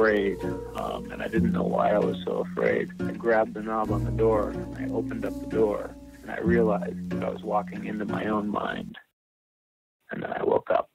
afraid. Um, and I didn't know why I was so afraid. I grabbed the knob on the door and I opened up the door and I realized that I was walking into my own mind. And then I woke up.